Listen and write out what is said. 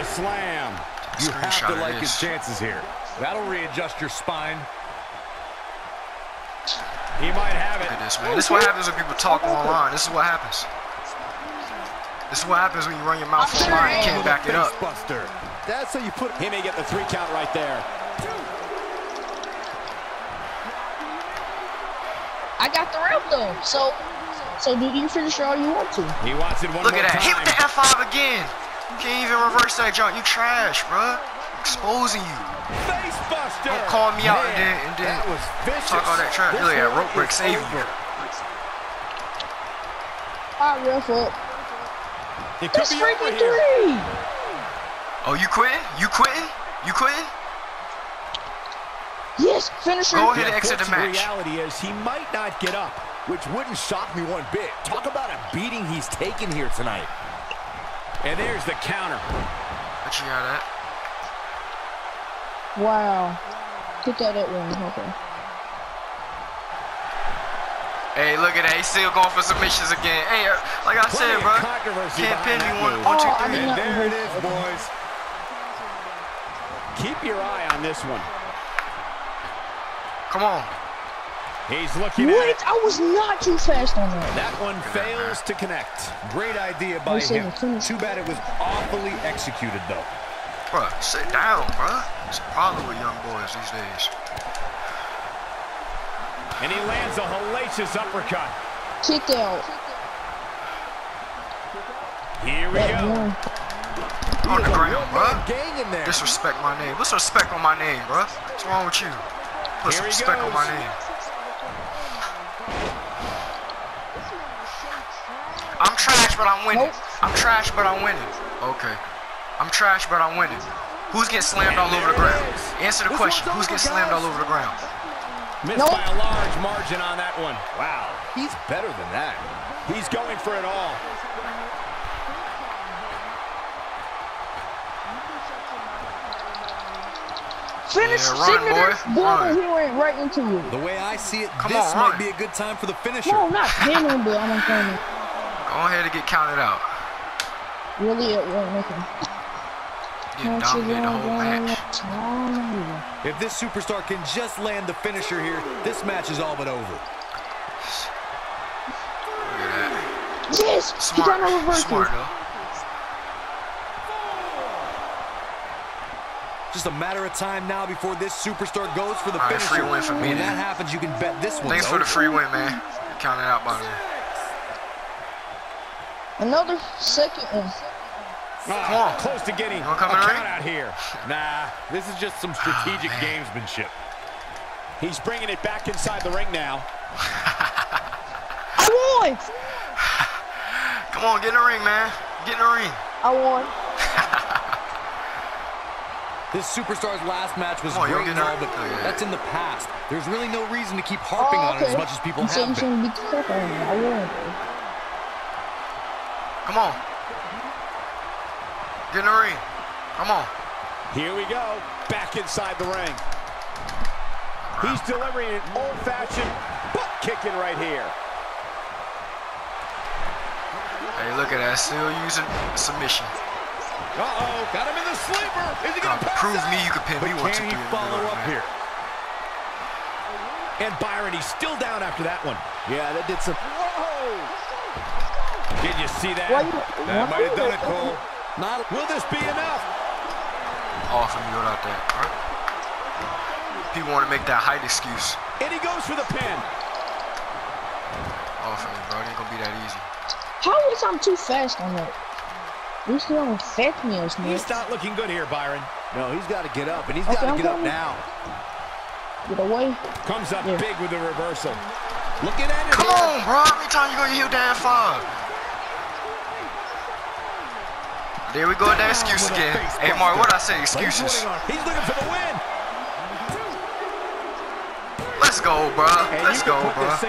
a slam. You have to like his chances here. That'll readjust your spine. He might have Look it. at this, man. This is what happens when people talk online. This is what happens. This is what happens when you run your mouth online and can't back it up. Buster. That's how you put. He may get the three count right there. I got the route though. So, so do you finish it all you want to? He wants it one Look more at that. Hit time. with the F5 again. You can't even reverse that jump. You trash, bruh. Exposing you. Face buster. Don't call me out and then, and then that was vicious. talk all that trash. This Look at that rope break is save over. you. All right, ref up. It could That's be over freaking here. three. Oh, you quitting? You quitting? You quitting? Yes, finisher. Go ahead and exit the unfortunate match. reality is he might not get up, which wouldn't shock me one bit. Talk about a beating he's taken here tonight. And there's the counter. But you got that. Wow. Get that at one. Okay. Hey, look at that. He's still going for submissions again. Hey, uh, like I Plenty said, bro. Can't pin me that one, move. one, two, Oh, I mean, And there it is, boys. Keep your eye on this one. Come on. He's looking at What? it. I was not too fast on that. That one fails to connect. Great idea by him. the finish. Too bad it was awfully executed, though. Bruh, sit down, bruh. It's a problem with young boys these days. And he lands a hellacious uppercut. Kick out. Here we That go. one. On the There's a ground, one-man bruh. gang in there. Disrespect my name. What's respect on my name, bruh? What's wrong with you? Put some he respect on my name. Trash, but I'm winning. Nope. I'm trash, but I'm winning. Okay. I'm trash, but I'm winning. Who's getting slammed all over the ground? Answer the question. Who's getting slammed all over the ground? Missed Nope. by a large margin on that one. Wow, he's better than that. He's going for it all. Finish Yeah, run, signature. boy. Boom, Run. he went right into you. The way I see it, Come this on, might run. be a good time for the finisher. No, not pin him, but I'm gonna Go ahead and get counted out. really at one. Okay. Get dominated the whole match. If this superstar can just land the finisher here, this match is all but over. Look at that. Yes, he Smart. got no reverse. Smart, though. Just a matter of time now before this superstar goes for the All right, finisher. free win for me when then. that happens, you can bet this one. Thanks for the free win, man. Counted out by me. Another second one. Ah, Come on. Close to getting a wanna come in count ring? out here. Nah, this is just some strategic Oh, gamesmanship. He's bringing it back inside the ring now. I won. Come on, get in the ring, man. Get in the ring. I won. This superstar's last match was Come on, great and all, but Oh, that's in the past. There's really no reason to keep harping Oh, on it as much as people you said you have been. shouldn't beat the fuck out of me. I won. Come on. Get in the ring. Come on. Here we go. Back inside the ring. He's delivering an old-fashioned butt kicking right here. Hey, look at that. Still using submission. Uh-oh, got him in the sleeper. Is he Uh, gonna pass prove out? me you can pin But me one, can he follow up man. here? And Byron, he's still down after that one. Yeah, that did some. Whoa! Did you see that? Why that why might have you- done it, Cole. Not. Will this be enough? Off of me without that. All right? People want to make that height excuse. And he goes for the pin. Off of me, bro. It ain't gonna be that easy. How was I'm too fast on that? You still don't affect me as much. He's not looking good here, Byron. No, he's got to get up, and he's Okay, got to I'm get up now. Get away. Comes up Yeah. big with the reversal. Looking at it Come here. on, bro. Every time you go, you heal that five? There we go with that excuse again. Hey, Mark, buster. what I say? But he's Excuses. He's looking for the win. Let's go, bro. Let's go, bro. this single